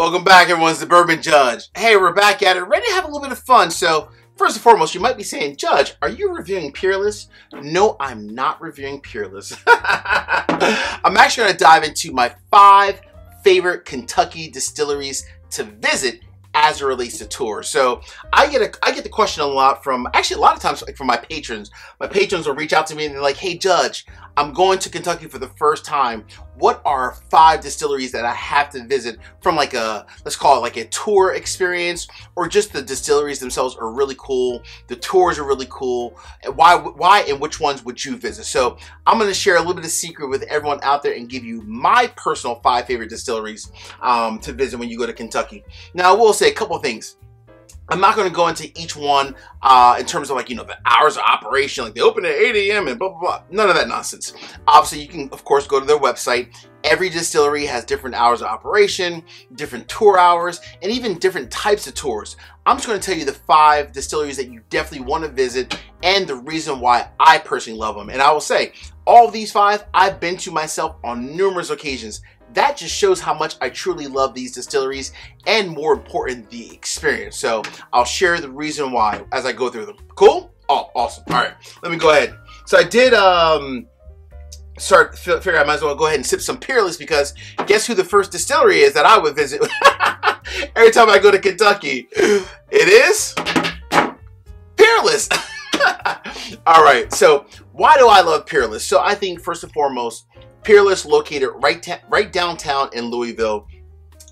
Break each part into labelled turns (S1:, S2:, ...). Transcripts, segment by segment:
S1: Welcome back, everyone. It's the Bourbon Judge. Hey, we're back at it, ready to have a little bit of fun. So, first and foremost, you might be saying, Judge, are you reviewing Peerless? No, I'm not reviewing Peerless. I'm actually going to dive into my five favorite Kentucky distilleries to visit as it relates to tours. So I get a I get the question a lot from actually a lot of times like from my patrons. My patrons will reach out to me and they're like, "Hey, Judge, I'm going to Kentucky for the first time. What are five distilleries that I have to visit from like a let's call it like a tour experience or just the distilleries themselves are really cool. The tours are really cool. Why why and which ones would you visit? So I'm going to share a little bit of secret with everyone out there and give you my personal five favorite distilleries um, to visit when you go to Kentucky. Now I will say a couple things. I'm not going to go into each one uh, in terms of like, you know, the hours of operation, like they open at 8 a.m. and blah, blah, blah. None of that nonsense. Obviously, you can, of course, go to their website. Every distillery has different hours of operation, different tour hours, and even different types of tours. I'm just going to tell you the five distilleries that you definitely want to visit and the reason why I personally love them. And I will say, all these five, I've been to myself on numerous occasions that just shows how much I truly love these distilleries and more important, the experience. So I'll share the reason why as I go through them. Cool? Oh, awesome. All right, let me go ahead. So I did um, start figure I might as well go ahead and sip some Peerless because guess who the first distillery is that I would visit every time I go to Kentucky? It is Peerless. All right, so why do I love Peerless? So I think first and foremost, Peerless, located right, right downtown in Louisville.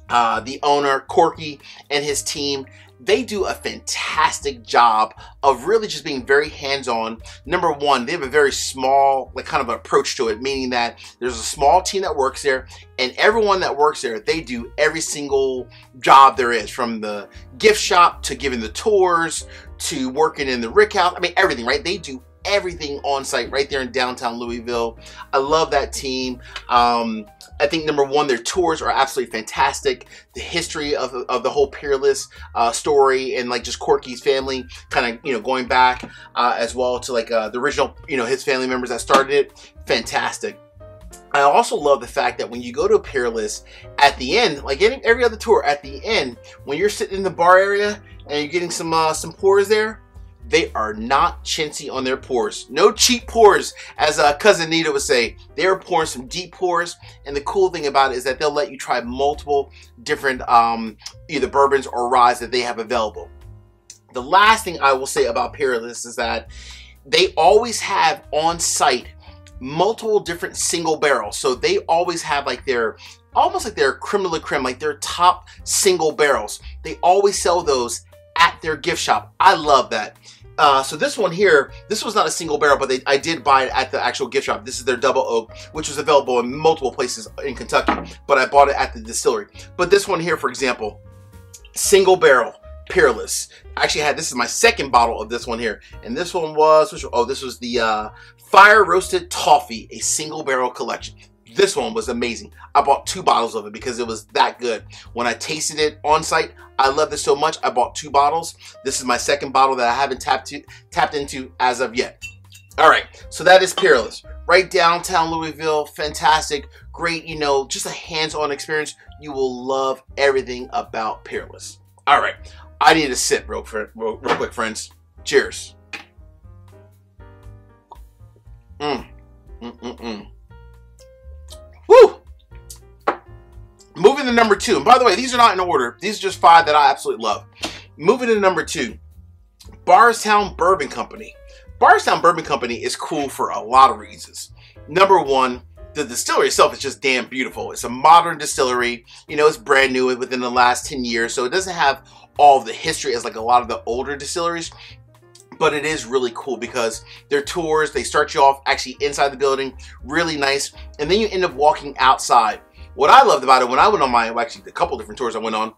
S1: Uh, the owner, Corky, and his team, they do a fantastic job of really just being very hands-on. Number one, they have a very small, like kind of approach to it, meaning that there's a small team that works there, and everyone that works there, they do every single job there is, from the gift shop to giving the tours to working in the rick house. I mean, everything, right? They do everything on site right there in downtown Louisville. I love that team. Um, I think number one, their tours are absolutely fantastic. The history of, of the whole Peerless uh, story and like just Corky's family, kind of you know going back uh, as well to like uh, the original you know his family members that started it. Fantastic. I also love the fact that when you go to a Peerless, at the end, like any, every other tour, at the end, when you're sitting in the bar area and you're getting some uh, some pours there, they are not chintzy on their pours. No cheap pours, as uh, cousin Nita would say. They are pouring some deep pours, and the cool thing about it is that they'll let you try multiple different um, either bourbons or ryes that they have available. The last thing I will say about Peerless is that they always have on site multiple different single barrels. So they always have like their almost like their creme de creme, like their top single barrels. They always sell those at their gift shop. I love that. Uh, so this one here, this was not a single barrel, but they, I did buy it at the actual gift shop. This is their double oak, which was available in multiple places in Kentucky, but I bought it at the distillery. But this one here, for example, single barrel, peerless. I actually had, this is my second bottle of this one here. And this one was, which, oh, this was the uh, Fire Roasted Toffee, a single barrel collection. This one was amazing. I bought two bottles of it because it was that good. When I tasted it on site, I loved it so much, I bought two bottles. This is my second bottle that I haven't tapped, to, tapped into as of yet. All right, so that is Peerless. Right downtown Louisville, fantastic, great, you know, just a hands-on experience. You will love everything about Peerless. All right, I need a sip real, real, real quick, friends. Cheers. Mm. Mm-mm-mm. Woo! Moving to number two. And by the way, these are not in order. These are just five that I absolutely love. Moving to number two. Bardstown Bourbon Company. Bardstown Bourbon Company is cool for a lot of reasons. Number one, the distillery itself is just damn beautiful. It's a modern distillery. You know, it's brand new within the last 10 years, so it doesn't have all the history as like a lot of the older distilleries, but it is really cool because their tours, they start you off actually inside the building, really nice, and then you end up walking outside. What I loved about it when I went on my, well, actually a couple different tours I went on,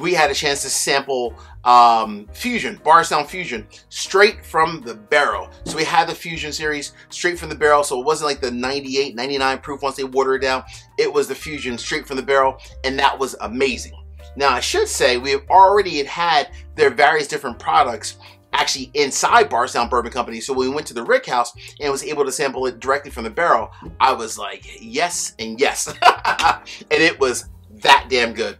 S1: we had a chance to sample um, Fusion, Bardstown Fusion, straight from the barrel. So we had the Fusion series straight from the barrel. So it wasn't like the 98, 99 proof once they water it down. It was the Fusion straight from the barrel. And that was amazing. Now I should say we have already had their various different products actually inside Bardstown Bourbon Company. So when we went to the Rick House and was able to sample it directly from the barrel, I was like, yes and yes. and it was that damn good.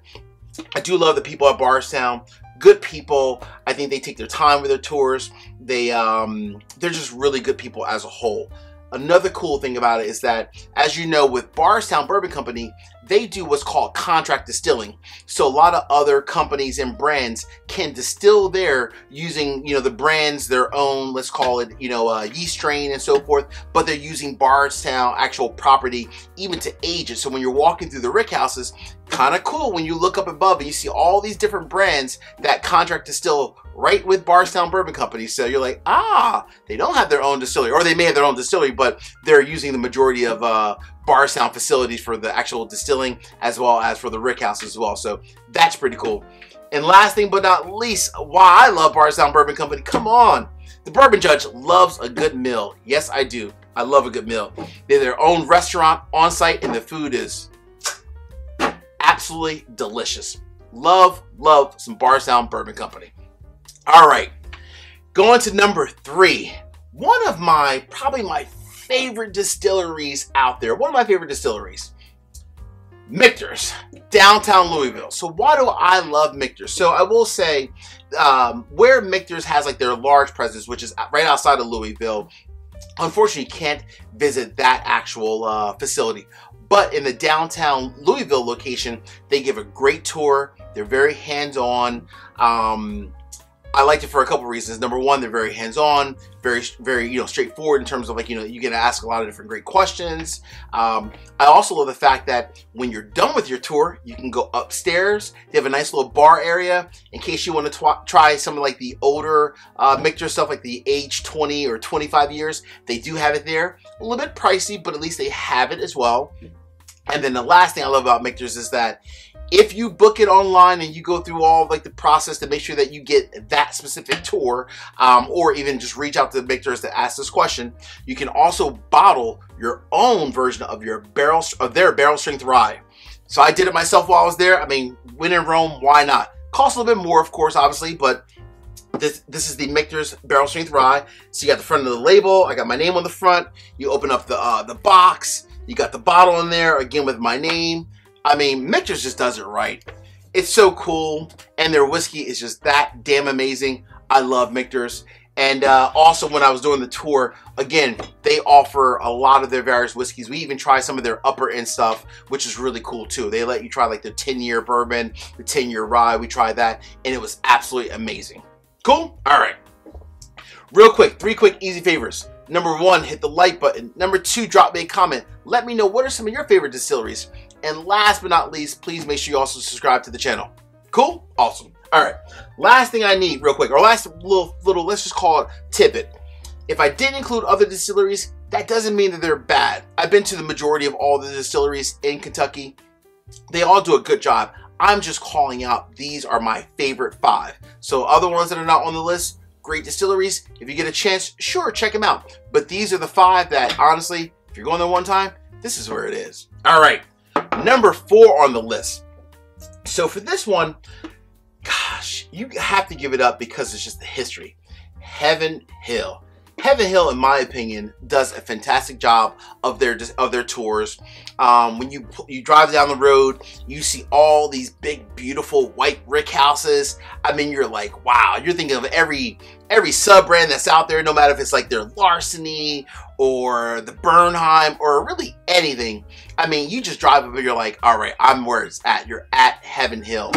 S1: I do love the people at Bardstown. Good people. I think they take their time with their tours. They um, they're just really good people as a whole. Another cool thing about it is that, as you know, with Bardstown Bourbon Company, they do what's called contract distilling. So a lot of other companies and brands can distill there using, you know, the brands, their own, let's call it, you know, uh, yeast strain and so forth, but they're using Bardstown actual property even to age it. So when you're walking through the rick houses, kind of cool when you look up above and you see all these different brands that contract distill right with Bardstown Bourbon Company. So you're like, ah, they don't have their own distillery, or they may have their own distillery, but they're using the majority of uh, Bardstown facilities for the actual distilling as well as for the rick house as well. So that's pretty cool. And last thing but not least, why I love Bardstown Bourbon Company, come on. The Bourbon Judge loves a good meal. Yes, I do. I love a good meal. They're their own restaurant on site and the food is absolutely delicious. Love, love some Bardstown Bourbon Company. All right, going to number three. One of my, probably my favorite distilleries out there. One of my favorite distilleries. Michter's, downtown Louisville. So why do I love Michter's? So I will say, um, where Michter's has like their large presence, which is right outside of Louisville, unfortunately you can't visit that actual uh, facility. But in the downtown Louisville location, they give a great tour. They're very hands-on. Um, I liked it for a couple reasons. Number one, they're very hands-on, very, very, you know, straightforward in terms of like, you know, you get to ask a lot of different great questions. Um, I also love the fact that when you're done with your tour, you can go upstairs. They have a nice little bar area in case you want to try some of like the older uh, Michter's stuff, like the age 20 or 25 years. They do have it there. A little bit pricey, but at least they have it as well. And then the last thing I love about Michter's is that if you book it online and you go through all like the process to make sure that you get that specific tour um, or even just reach out to the Michter's to ask this question you can also bottle your own version of your barrel of their barrel strength rye so I did it myself while I was there I mean when in Rome why not costs a little bit more of course obviously but this, this is the Michter's Barrel Strength Rye. So you got the front of the label. I got my name on the front. You open up the uh, the box. You got the bottle in there, again with my name. I mean, Michter's just does it right. It's so cool, and their whiskey is just that damn amazing. I love Michter's. And uh, also, when I was doing the tour, again, they offer a lot of their various whiskeys. We even try some of their upper end stuff, which is really cool too. They let you try like the 10 year bourbon, the 10 year rye. We tried that, and it was absolutely amazing. Cool? All right. Real quick, three quick easy favors. Number one, hit the like button. Number two, drop me a comment. Let me know what are some of your favorite distilleries. And last but not least, please make sure you also subscribe to the channel. Cool? Awesome. All right. Last thing I need real quick, or last little, little, let's just call it tidbit. If I didn't include other distilleries, that doesn't mean that they're bad. I've been to the majority of all the distilleries in Kentucky. They all do a good job. I'm just calling out these are my favorite five. So other ones that are not on the list, great distilleries. If you get a chance, sure, check them out. But these are the five that honestly, if you're going there one time, this is where it is. All right. Number four on the list. So for this one, gosh, you have to give it up because it's just the history. Heaven Hill. Heaven Hill, in my opinion, does a fantastic job of their just of their tours. Um, when you you drive down the road, you see all these big, beautiful white brick houses. I mean, you're like, wow! You're thinking of every every sub brand that's out there, no matter if it's like their Larceny or the Bernheim or really anything. I mean, you just drive up and you're like, all right, I'm where it's at. You're at Heaven Hill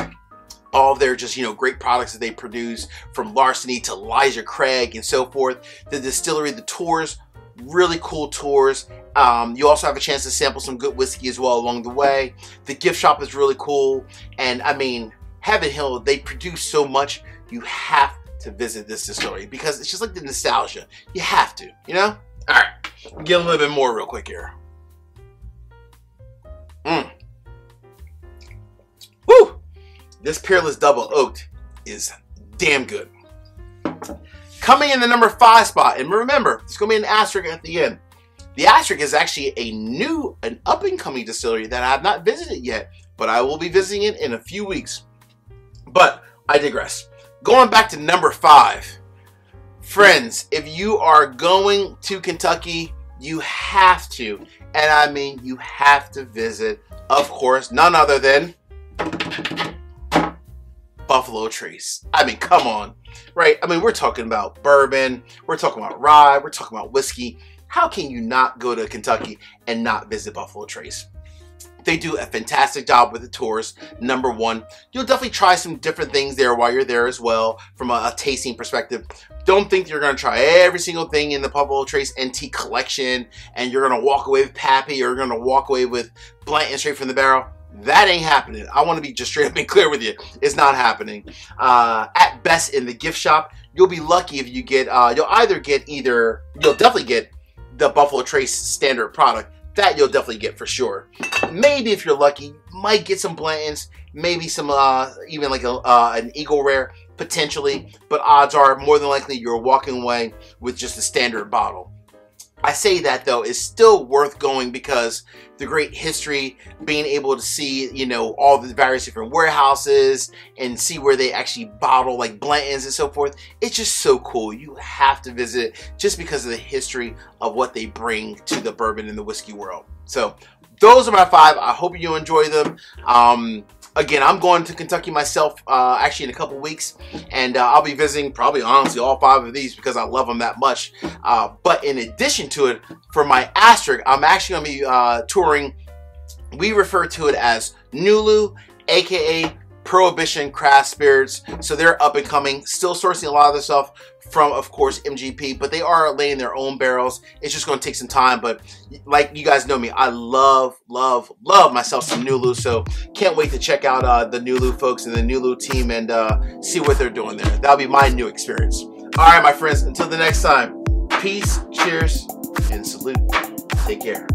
S1: all their just you know great products that they produce from Larceny to Elijah Craig and so forth. The distillery, the tours, really cool tours. Um, you also have a chance to sample some good whiskey as well along the way. The gift shop is really cool, and I mean Heaven Hill, they produce so much. You have to visit this distillery because it's just like the nostalgia. You have to, you know. All right, get a little bit more real quick here. Mmm. Woo! This Peerless Double Oaked is damn good. Coming in the number five spot, and remember, it's going to be an asterisk at the end. The asterisk is actually a new, an up-and-coming distillery that I have not visited yet, but I will be visiting it in a few weeks. But I digress. Going back to number five. Friends, if you are going to Kentucky, you have to, and I mean you have to visit, of course, none other than Buffalo Trace. I mean, come on, right? I mean, we're talking about bourbon, we're talking about rye, we're talking about whiskey. How can you not go to Kentucky and not visit Buffalo Trace? They do a fantastic job with the tours, number one. You'll definitely try some different things there while you're there as well from a, a tasting perspective. Don't think you're going to try every single thing in the Buffalo Trace Antique collection and you're going to walk away with Pappy or you're going to walk away with Blanton straight from the barrel. That ain't happening. I want to be just straight up and clear with you. It's not happening. Uh, at best, in the gift shop, you'll be lucky if you get, uh, you'll either get either, you'll definitely get the Buffalo Trace standard product that you'll definitely get for sure. Maybe if you're lucky, might get some Blantons, maybe some, uh, even like a, uh, an Eagle Rare, potentially, but odds are more than likely you're walking away with just a standard bottle. I say that though is still worth going because the great history, being able to see, you know, all the various different warehouses and see where they actually bottle like Blantons and so forth. It's just so cool. You have to visit just because of the history of what they bring to the bourbon and the whiskey world. So those are my five. I hope you enjoy them. Um, again, I'm going to Kentucky myself uh, actually in a couple weeks, and uh, I'll be visiting probably honestly all five of these because I love them that much. Uh, but in addition to it, for my asterisk, I'm actually going to be uh, touring. We refer to it as Nulu, aka Prohibition Craft Spirits. So they're up and coming, still sourcing a lot of their stuff from, of course, MGP, but they are laying their own barrels. It's just going to take some time, but like you guys know me, I love, love, love myself some Nulu, so can't wait to check out uh, the Nulu folks and the Nulu team and uh, see what they're doing there. That'll be my new experience. All right, my friends, until the next time, peace, cheers, and salute. Take care.